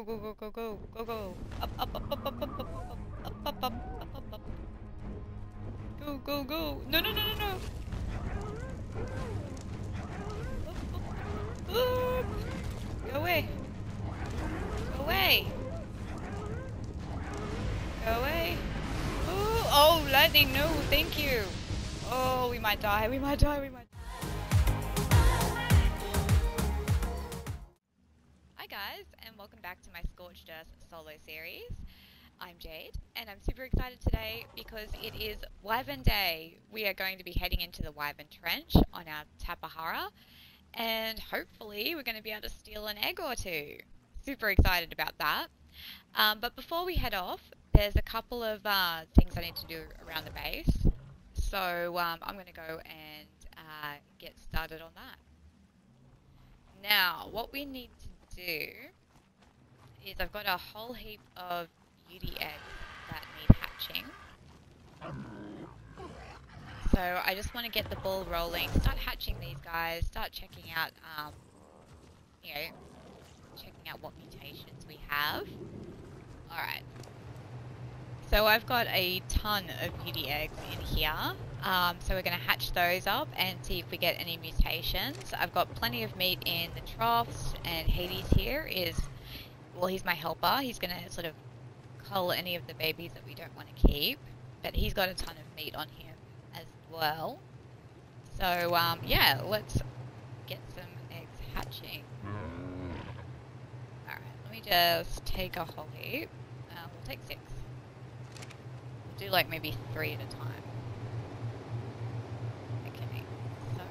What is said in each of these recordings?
Go, go, go, go, go, go, go. Up, up, up, up, up, up, up, up, up, up, up, up, up. Go, go, go. No, no, no, no, no. Up. Go away. Go away. Go away. Ooh, oh, lightning, no, thank you. Oh, we might die, we might die, we might solo series. I'm Jade, and I'm super excited today because it is Wyvern Day. We are going to be heading into the Wyvern Trench on our Tapejara, and hopefully we're going to be able to steal an egg or two. Super excited about that. Um, but before we head off, there's a couple of uh, things I need to do around the base. So um, I'm going to go and uh, get started on that. Now, what we need to do is I've got a whole heap of beauty eggs that need hatching. So I just want to get the ball rolling, start hatching these guys, start checking out, um, you know, checking out what mutations we have. Alright. So I've got a ton of beauty eggs in here. Um, so we're going to hatch those up and see if we get any mutations. I've got plenty of meat in the troughs and Hades here is, well he's my helper. He's going to sort of cull any of the babies that we don't want to keep. But he's got a ton of meat on him as well. So um, yeah, let's get some eggs hatching. Alright, let me just take a whole heap. Uh, we'll take six. We'll do like maybe three at a time. Okay, so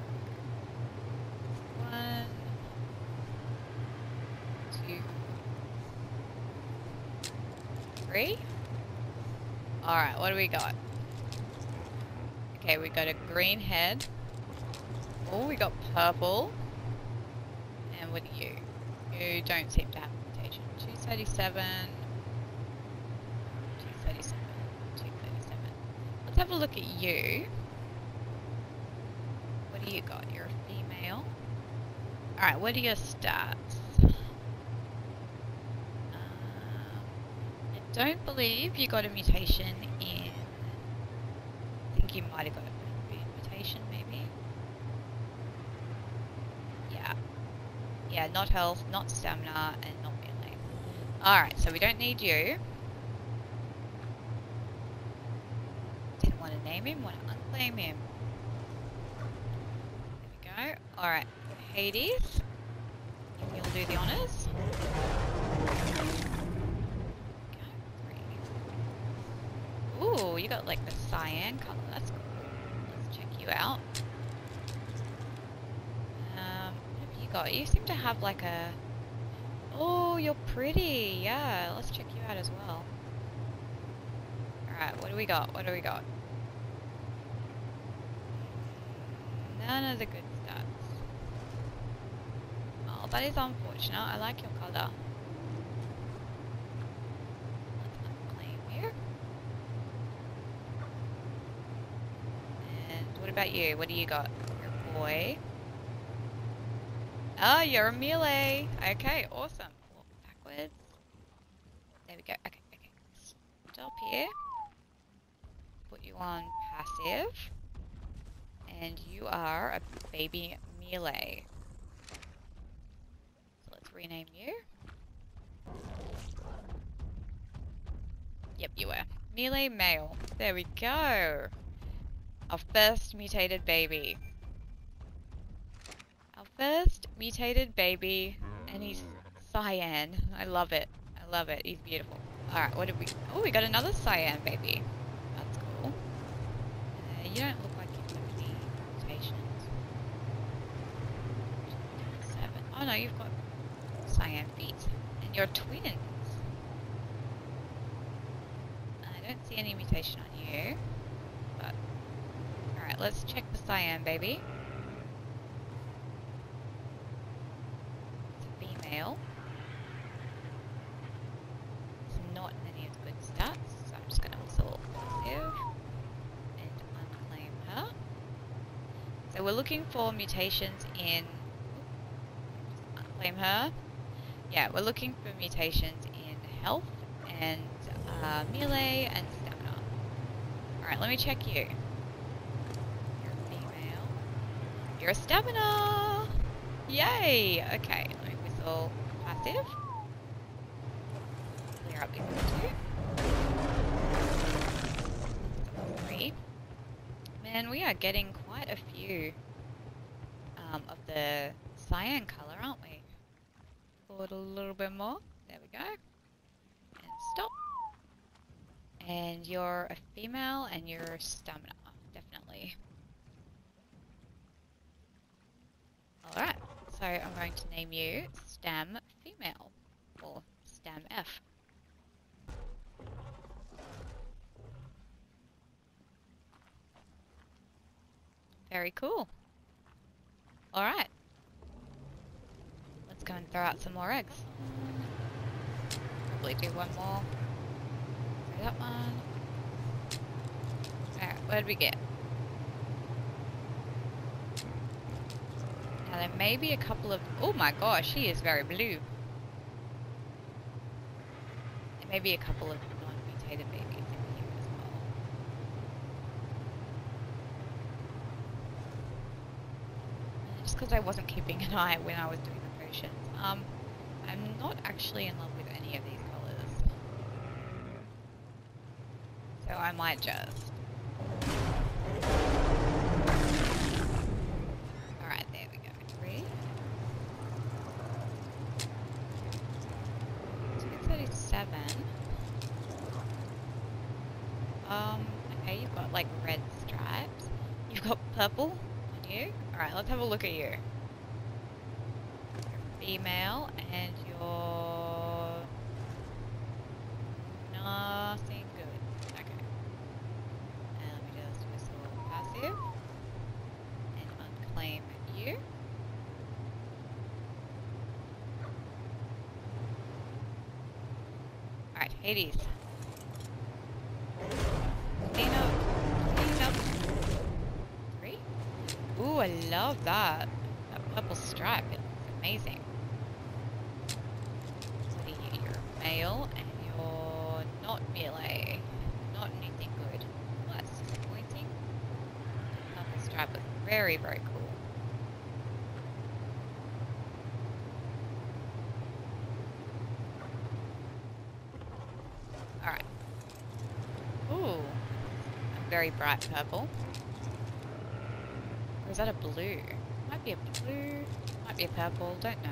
one, two, three. Alright, what do we got? Okay, we got a green head. Oh, we got purple. And what are you? You don't seem to have mutation. 237. 237. 237. Let's have a look at you. What do you got? You're a female. Alright, what are your stats? Um, I don't believe you got a mutation in... I think you might have got a mutation, maybe. Yeah. Yeah, not health, not stamina, and not melee. Alright, so we don't need you. Didn't want to name him, want to unclaim him. There we go. Alright, Hades. You'll do the honours. Ooh, you got like the cyan colour, that's cool. Let's check you out. Um, what have you got? You seem to have like a... Oh, you're pretty, yeah, let's check you out as well. Alright, what do we got? What do we got? None of the good stats. Oh, that is unfortunate. I like your colour. Let's unclaim you. And what about you? What do you got? You're boy. Oh, you're a melee. Okay, awesome. Walk backwards. There we go. Okay, okay. Stop here. Put you on passive. And you are a baby melee. So let's rename you. Yep, you were. Melee male. There we go. Our first mutated baby. Our first mutated baby. And he's cyan. I love it. I love it. He's beautiful. Alright, what did we... Oh, we got another cyan baby. That's cool. Uh, you don't look like you've got any mutations. Seven. Oh no, you've got cyan feet. And you're twins. I don't see any mutation on you. Let's check the cyan baby. It's a female. It's not any of the good stats, so I'm just going to whistle passive and unclaim her. So we're looking for mutations in. Unclaim her. yeah, we're looking for mutations in health and uh, melee and stamina. Alright, let me check you. You're a female. You're stamina! Yay! Okay, whistle passive. Clear up two. Three. Man, we are getting quite a few um, of the cyan colour, aren't we? Forward a little bit more. There we go. And stop. And you're a female and you're stamina, definitely. Alright, so I'm going to name you Stam Female, or Stam F. Very cool. Alright. Let's go and throw out some more eggs. Probably do one more. Throw that one. Alright, what did we get? Now there may be a couple of... Oh my gosh, he is very blue. There may be a couple of non-mutated babies in here as well. Just because I wasn't keeping an eye when I was doing the potions. Um, I'm not actually in love with any of these colours. So I might just... Alright, there we go. Three. 237. Um, okay, you've got like red stripes. You've got purple on you. Alright, let's have a look at you. You're female and you're nothing good. Okay. And let me just whistle passive and unclaim you. Alright, Hades. Love that. That purple stripe. It amazing. You? You're male and you're not melee. Not anything good. Well, that's disappointing. The purple stripe was very, very cool. Alright. Ooh. Very bright purple. That a blue? Might be a blue, might be a purple, don't know.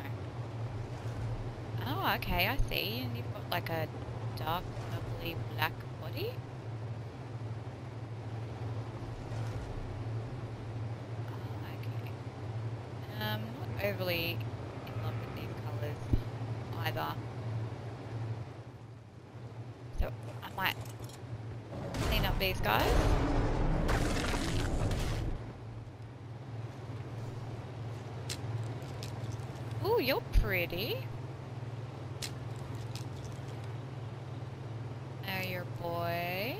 Oh, okay, I see. And you've got like a dark purpley black body. Oh, okay. Um, not overly in love with these colours either. So I might clean up these guys. Ooh, you're pretty. Now your boy.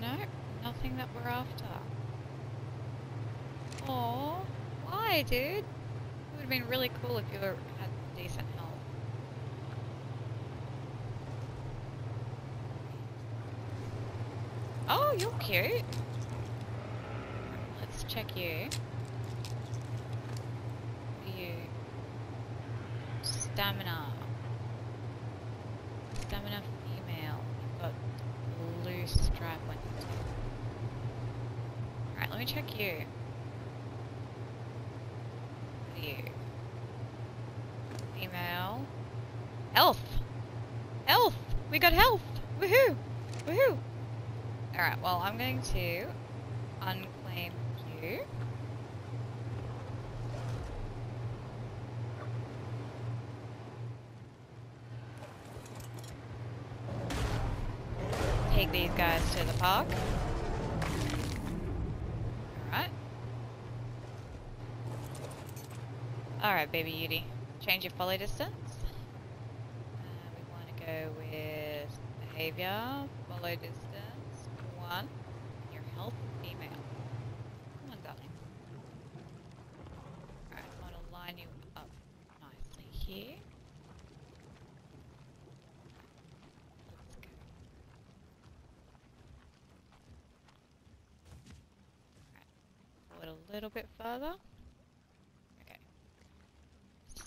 No, nothing that we're after. Aw, why, dude? It would have been really cool if you were, had decent health. Oh, you're cute. Let's check you. You? Stamina. Stamina female. You've got you too. Alright, let me check you. What are you? Female. Health! Health! We got health! Woohoo! Woohoo! Alright, well, I'm going to unclaim you. Take these guys to the park. Alright. Alright, baby Yuty. Change your follow distance. Octavia, below distance, one, your health female. Come on, darling. Alright, I'm gonna line you up nicely here. Let's go. Alright, forward a little bit further. Okay.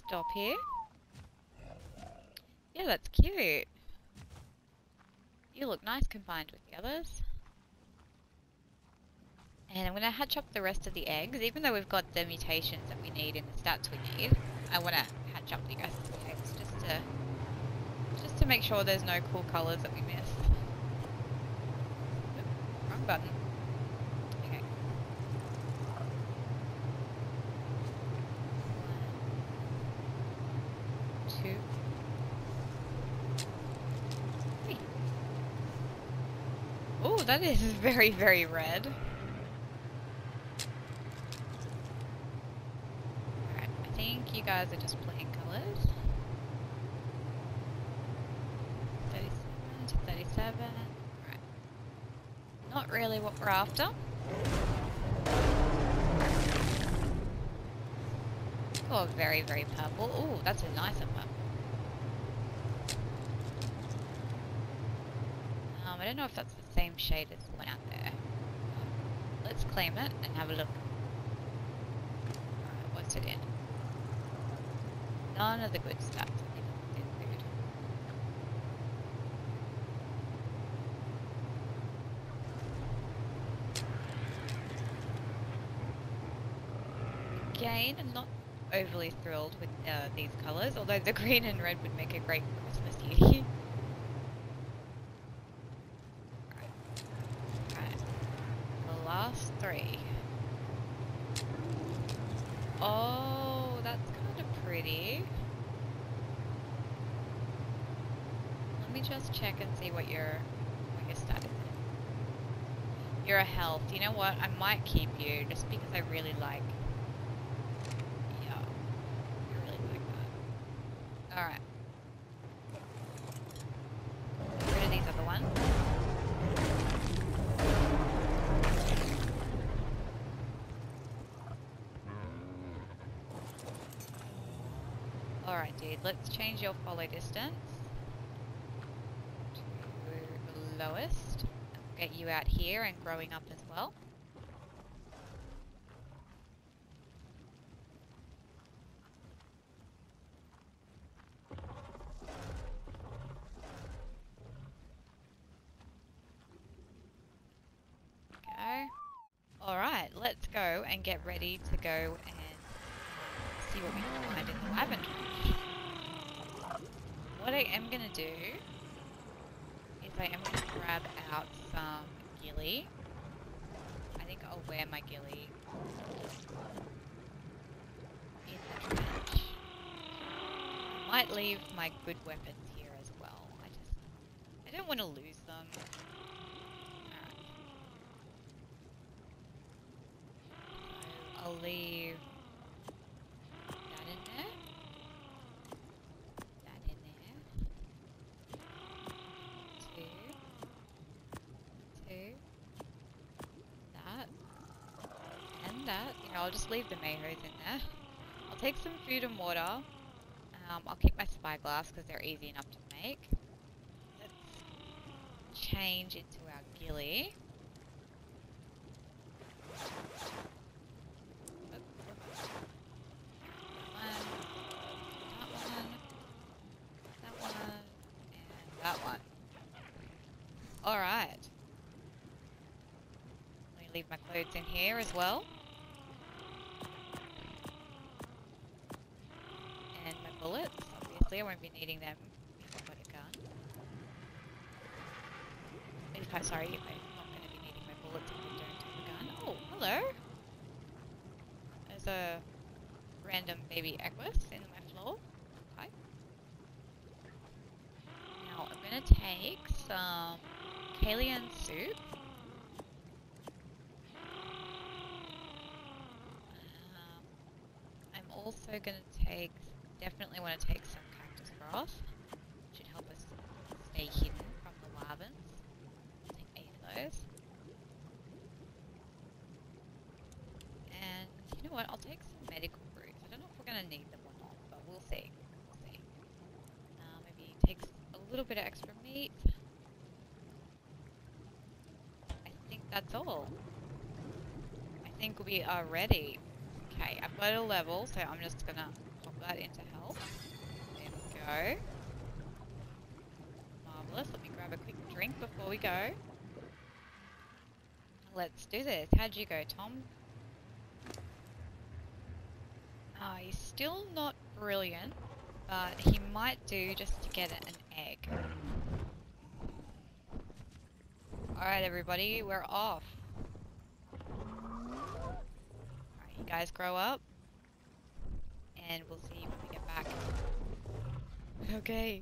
Stop here. Yeah, that's cute. You look nice combined with the others. And I'm going to hatch up the rest of the eggs, even though we've got the mutations that we need and the stats we need. I want to hatch up the rest of the eggs just to, just to make sure there's no cool colours that we miss. Wrong button. Okay. One, two, three. Oh, that is very, very red. I think you guys are just playing colours. 37 to 37. Right. Not really what we're after. Oh, very, very purple. Oh, that's a nicer purple. Um, I don't know if that's the same shade as the one out there. Let's claim it and have a look. Alright, what's it in? None of the good stuff. Again, I'm not overly thrilled with uh, these colours, although the green and red would make a great Christmas Yeti. right. Right. The last three. Oh, that's kind of pretty. Let me just check and see what your what your stat is. You're a health. You know what? I might keep you just because I really like. Yeah, I really like that. All right. Get rid of these other ones. Alright, dude, let's change your follow distance to the lowest. Get you out here and growing up as well. Go. Alright, let's go and get ready to go and see what we can find in the laboratory. What I am going to do is I am going to grab out Um, some ghillie. I think I'll wear my ghillie in the. Might leave my good weapons here as well. I just, I don't want to lose them. I'll leave that in there. That in there. Two. Two. That. And that. You know, I'll just leave the mayos in there. I'll take some food and water. Um, I'll keep my spyglass because they're easy enough to make. Let's change into our ghillie. That one, that one, and that one. Alright. Let me leave my clothes in here as well. And my bullets. Obviously, I won't be needing them got a gun. If I, sorry, I'm not going to be needing my bullets if I don't have a gun. Oh, hello! There's a random baby Equus in my floor. Hi. Now I'm gonna take some Calien soup. Um, I'm also gonna take, definitely want to take some cactus grass. Should help us stay hidden from the larvins. Take eight of those. And you know what? I'll take some medical brews. I don't know if we're going to need them or not, but we'll see. We'll see. Uh, maybe take a little bit of extra meat. I think that's all. I think we are ready. Okay, I've got a level, so I'm just gonna pop that into health. There we go. Marvellous. Let me grab a quick drink before we go. Let's do this. How'd you go, Tom? Uh, he's still not brilliant, but he might do just to get an egg. Alright everybody, we're off. Alright, you guys grow up. And we'll see when we get back. Okay.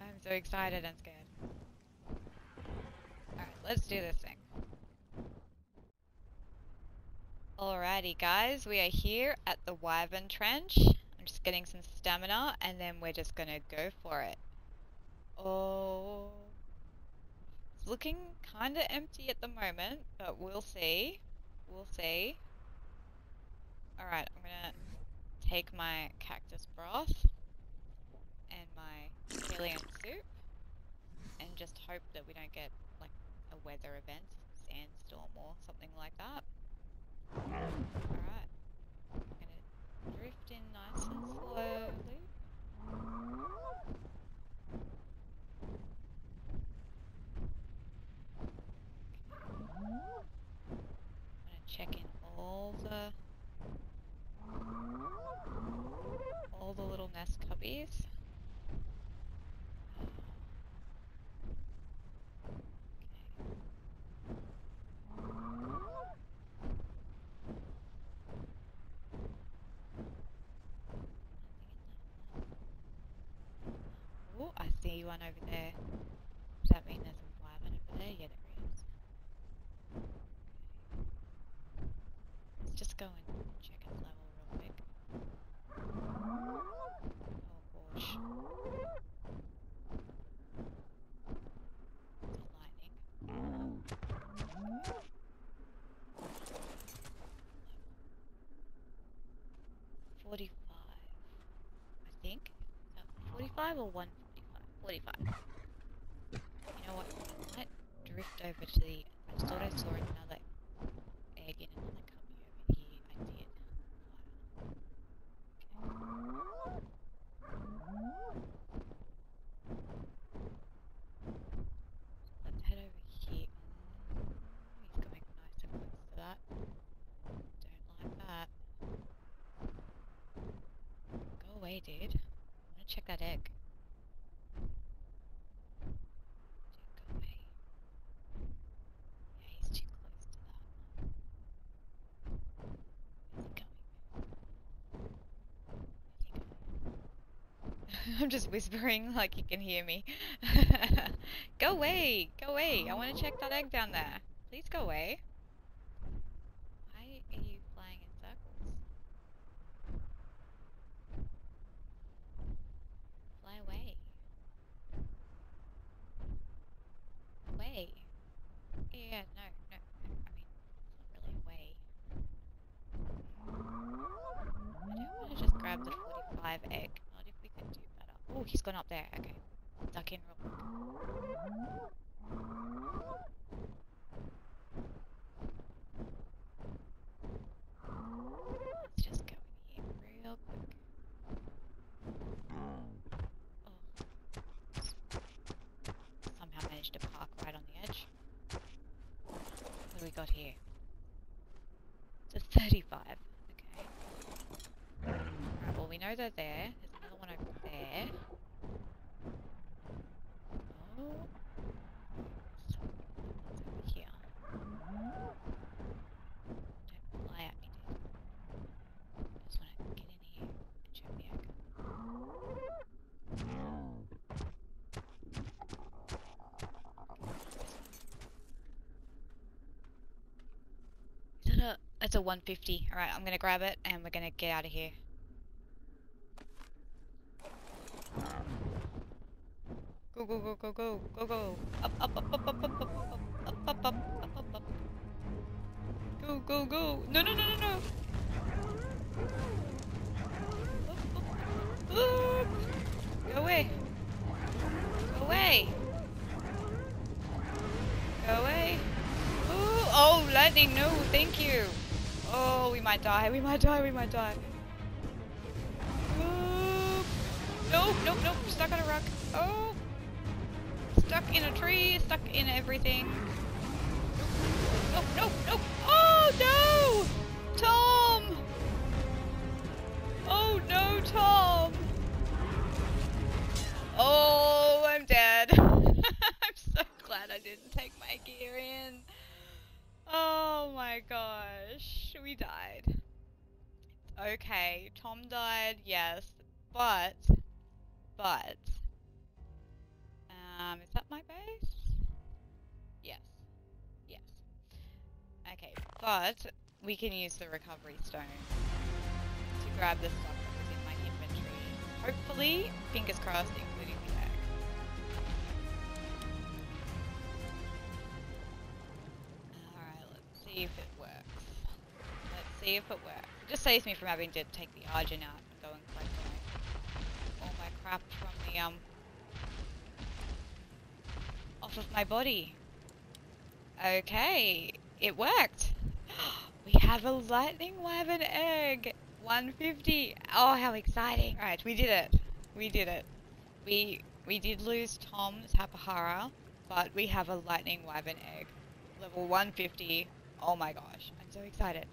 I'm so excited and scared. Alright, let's do this thing. Alrighty guys, we are here at the Wyvern Trench. I'm just getting some stamina and then we're just gonna go for it. Oh it's looking kind of empty at the moment, but we'll see. We'll see. Alright, I'm gonna take my cactus broth and my Hylian soup and just hope that we don't get like a weather event, sandstorm or something like that. Alright. I'm gonna drift in nice and slowly. Gonna check in all the all the little nest cubbies. Oh, I see one over there. Does that mean there's a wyvern over there? Yeah, there go and check its level real quick. Oh gosh. Forty-five, I think. Forty-five or one forty-five? Forty-five. You know what? I might drift over to the. I thought I saw another egg in another away, dude. I'm gonna check that egg. Dude, go away. Yeah, he's too close to that. Is he coming? Is he coming? I'm just whispering like he can hear me. go away! Go away! I want to check that egg down there. Please go away. grab the 45 egg. Not if we can do better. Oh, he's gone up there. Okay. Duck in real quick. Let's just go in here real quick. Oh. Somehow managed to park right on the edge. What do we got here? It's a 35 we know they're there. There's another one over there. Oh. over here. Don't fly at me, dude. just want to get in here and check the egg. Is that a... That's a 150. Alright, I'm gonna grab it and we're gonna get out of here. Go, go, go, go, go, go, go. Up, up, up, up, up, up, up, up, up, up, up, up, up. Go, go, go. No, no, no, no, no. Go away. Go away. Go away. Ooh, oh, lightning, no, thank you. Oh, we might die, we might die, we might die. Oh. Nope, nope, nope, stuck on a rock. Oh. Stuck in a tree, stuck in everything. Nope, nope, nope. Oh no! Tom! Oh no, Tom! Oh, I'm dead. I'm so glad I didn't take my gear in. Oh my gosh, we died. Okay, Tom died, yes, but, but, um, is that my base? Yes, yes. Okay, but we can use the recovery stone to grab the stuff that was in my inventory. Hopefully, fingers crossed, including the egg. Alright, let's see if see if it works. It just saves me from having to take the Argent out and go and collect all my, all my crap from the, um, off of my body. Okay, it worked. We have a lightning wyvern egg. 150. Oh, how exciting! Alright, we did it. We did it. We we did lose Tom's Tapejara, but we have a lightning wyvern egg. Level 150. Oh my gosh, I'm so excited.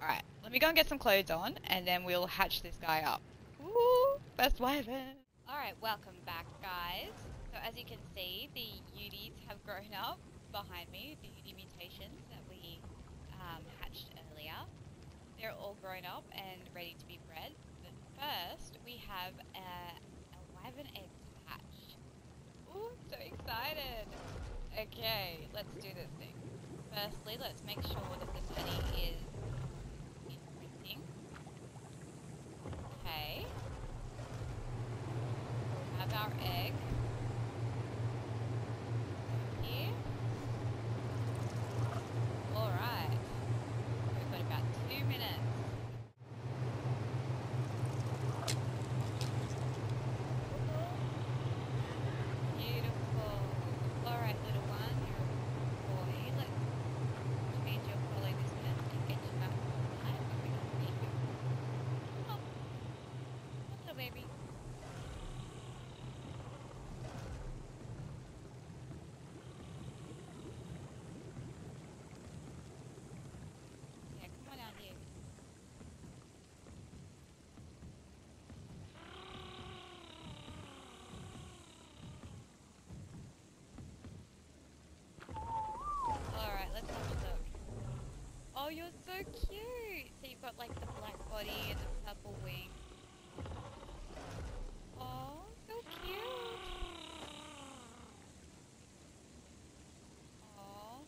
Alright, let me go and get some clothes on, and then we'll hatch this guy up. Woo! Best wyvern! Alright, welcome back, guys. So as you can see, the Uties have grown up behind me, the Uti mutations that we um, hatched earlier. They're all grown up and ready to be bred. But first, we have a, a wyvern egg to hatch. Ooh, I'm so excited! Okay, let's do this thing. Firstly, let's make sure that the Nanny is um, imprinting. Okay. We have our egg. Here. Alright. We've got about two minutes. Beautiful. Alright, little one, you're a boy. Let's feed your follow this fence and get you back alive, but we don't need you. Oh. Little baby. Yeah, come on out here. Alright, let's have a look. Oh, you're so cute! So you've got like the black body and the purple wing. Oh, so cute! Oh.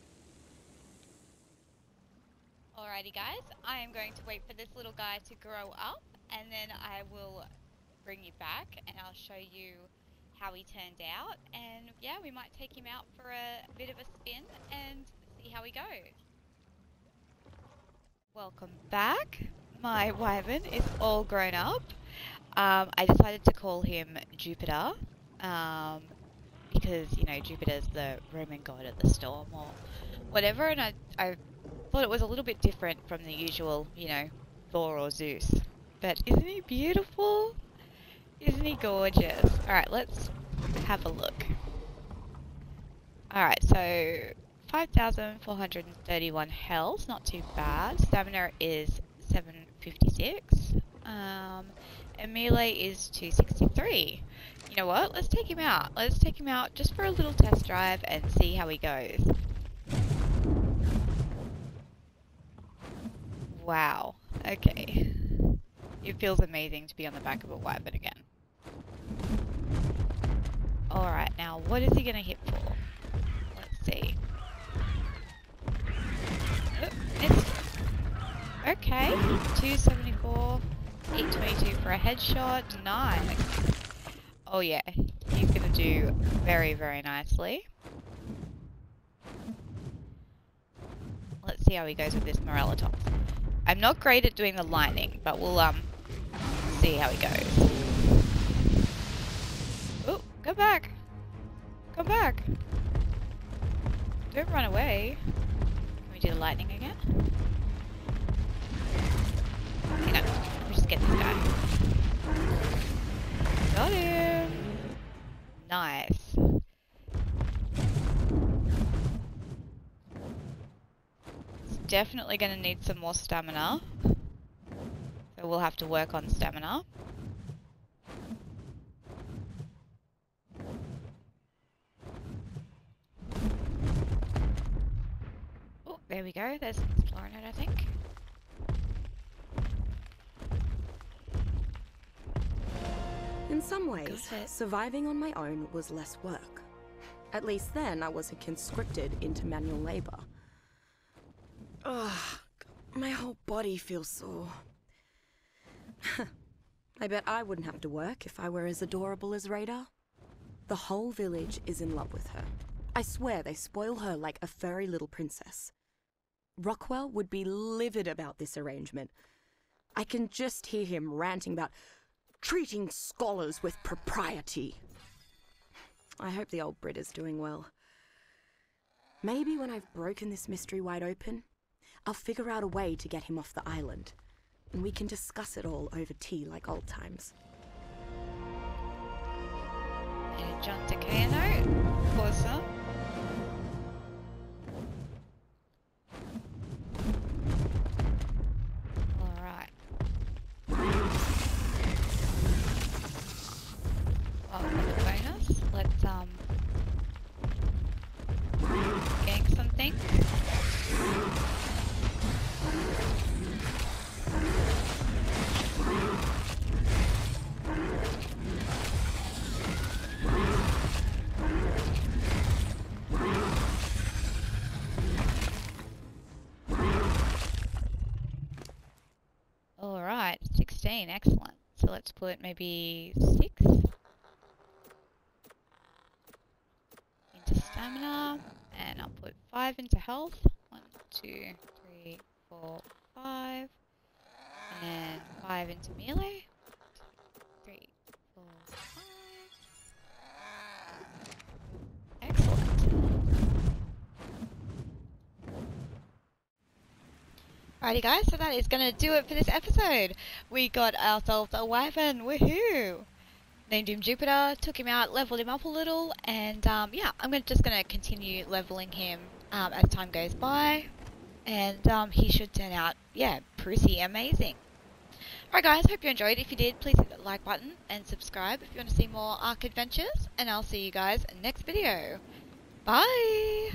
Alrighty guys, I am going to wait for this little guy to grow up and then I will bring you back and I'll show you how he turned out and yeah, we might take him out for a bit of a spin and see how he goes. Welcome back. My wyvern is all grown up. Um, I decided to call him Jupiter um, because, you know, Jupiter's the Roman god of the storm or whatever and I, I thought it was a little bit different from the usual, you know, Thor or Zeus. But isn't he beautiful? Isn't he gorgeous? Alright, let's have a look. Alright, so 5,431 health, not too bad. Stamina is 756. Um, and melee is 263. You know what? Let's take him out. Let's take him out just for a little test drive and see how he goes. Wow. Okay. It feels amazing to be on the back of a wyvern again. Alright, now what is he gonna hit for? Let's see. Missed. Okay, 274, 822 for a headshot. Nice. Oh yeah, he's gonna do very, very nicely. Let's see how he goes with this Morellatops. I'm not great at doing the lightning, but we'll um see how he goes. Oh, go back. Come back. Don't run away we do the lightning again? Just get this guy. Got him! Nice. It's definitely going to need some more stamina. So we'll have to work on stamina. There we go. There's an explorer note, I think. In some ways, surviving on my own was less work. At least then I wasn't conscripted into manual labor. Ugh, my whole body feels sore. I bet I wouldn't have to work if I were as adorable as Radar. The whole village is in love with her. I swear they spoil her like a furry little princess. Rockwell would be livid about this arrangement. I can just hear him ranting about treating scholars with propriety. I hope the old Brit is doing well. Maybe when I've broken this mystery wide open, I'll figure out a way to get him off the island, and we can discuss it all over tea like old times. And a note. Awesome. 16, excellent. So let's put maybe 6 into stamina, and I'll put 5 into health. 1, 2, 3, 4, 5. And 5 into melee. Alrighty guys, so that is going to do it for this episode. We got ourselves a wyvern, woohoo! Named him Jupiter, took him out, leveled him up a little, and um, yeah, I'm gonna, just going to continue leveling him um, as time goes by. And um, he should turn out, yeah, pretty amazing. Alright guys, hope you enjoyed. If you did, please hit that like button and subscribe if you want to see more Ark Adventures. And I'll see you guys next video. Bye!